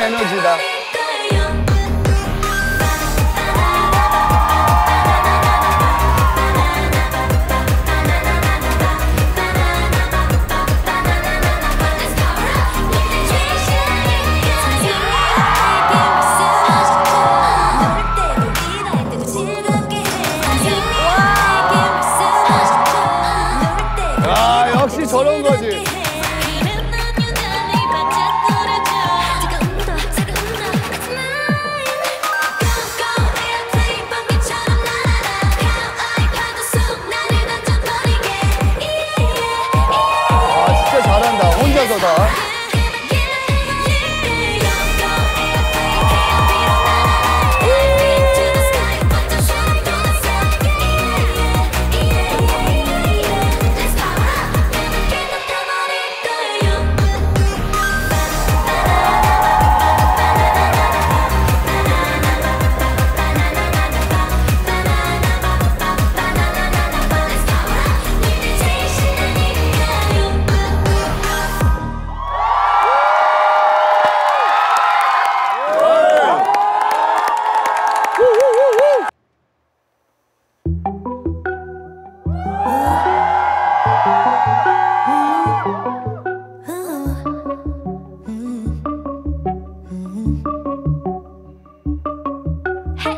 Leonardo Didá.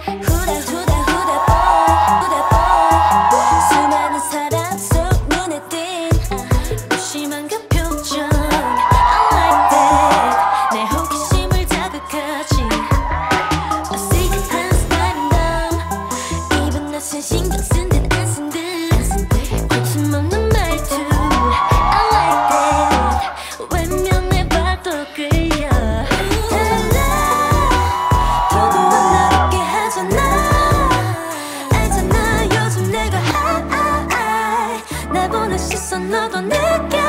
Take one. 내보낸 시선 너도 내게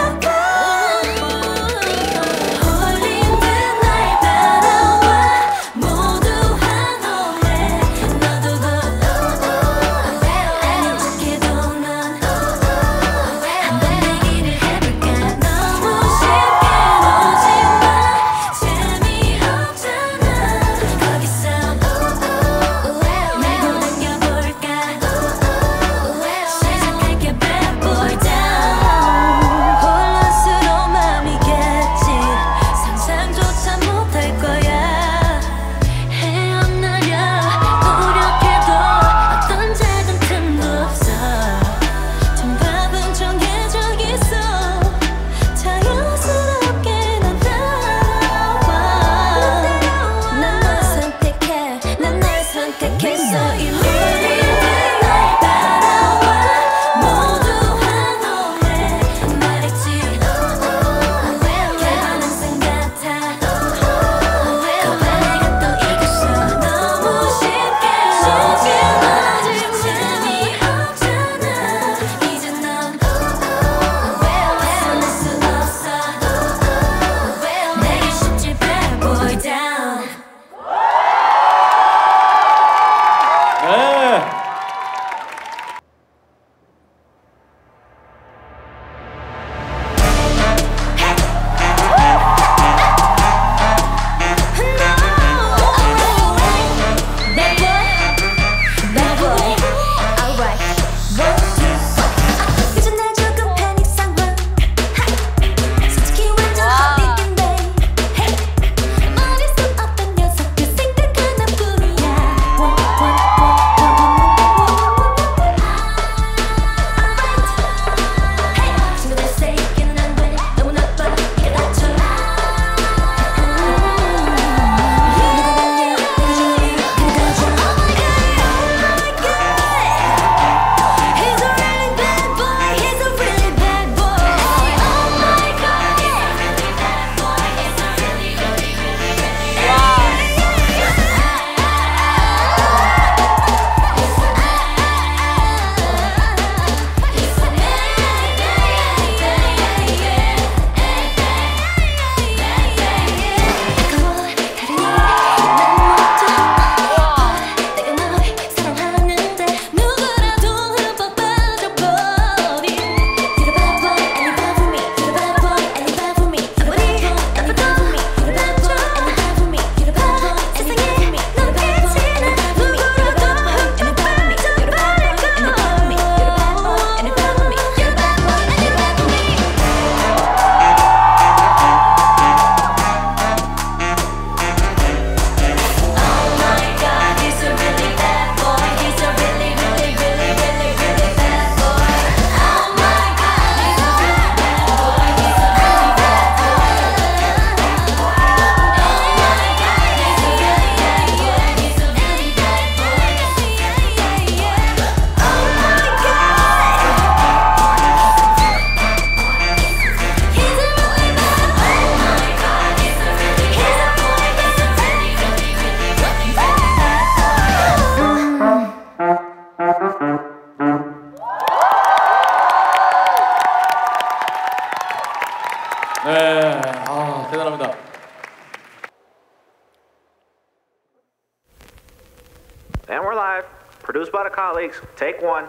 And we're live. Produced by the colleagues. Take one.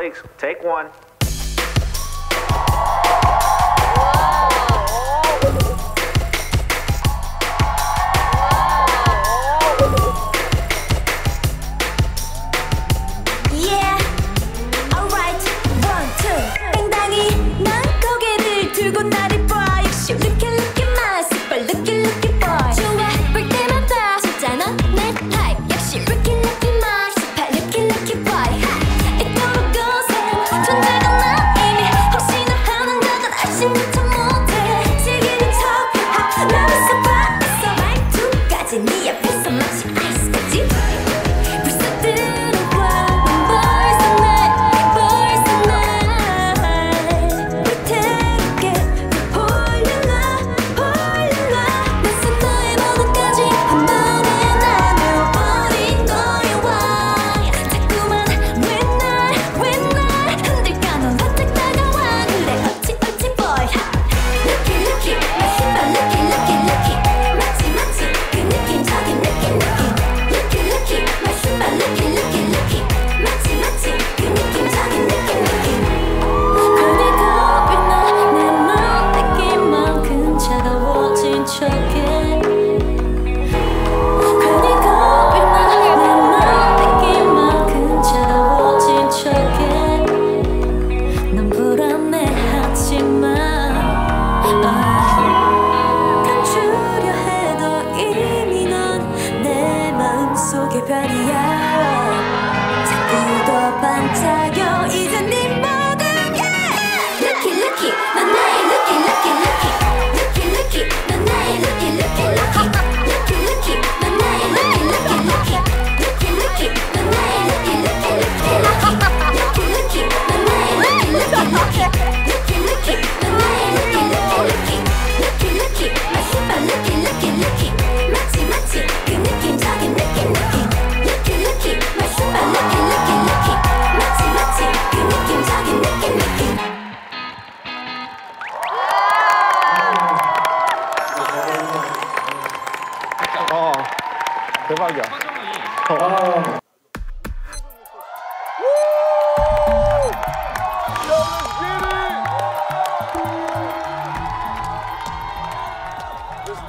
colleagues, take one,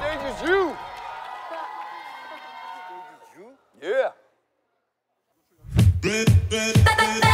stage is you. stage is you? Yeah.